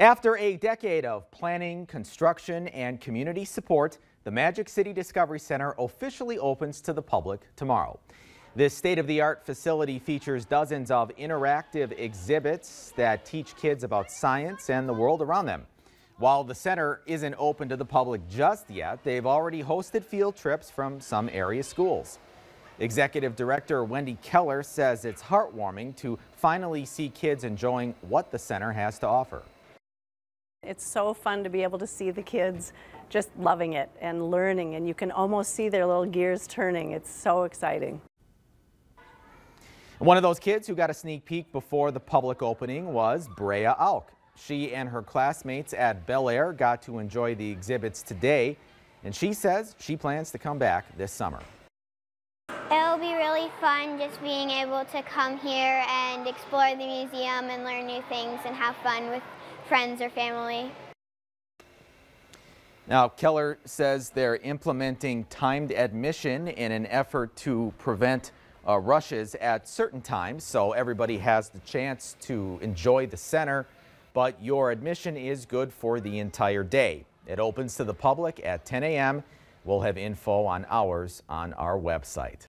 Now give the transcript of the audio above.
After a decade of planning, construction, and community support, the Magic City Discovery Center officially opens to the public tomorrow. This state-of-the-art facility features dozens of interactive exhibits that teach kids about science and the world around them. While the center isn't open to the public just yet, they've already hosted field trips from some area schools. Executive Director Wendy Keller says it's heartwarming to finally see kids enjoying what the center has to offer. It's so fun to be able to see the kids just loving it and learning, and you can almost see their little gears turning. It's so exciting. One of those kids who got a sneak peek before the public opening was Brea Alk. She and her classmates at Bel Air got to enjoy the exhibits today, and she says she plans to come back this summer. It'll be really fun just being able to come here and explore the museum and learn new things and have fun with friends or family. Now, Keller says they're implementing timed admission in an effort to prevent uh, rushes at certain times, so everybody has the chance to enjoy the center, but your admission is good for the entire day. It opens to the public at 10 a.m. We'll have info on hours on our website.